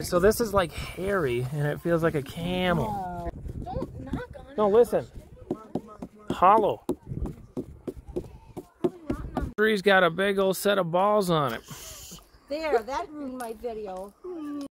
So this is like hairy, and it feels like a camel. Don't. No, listen. Hollow. Tree's got a big old set of balls on it. There, that ruined my video.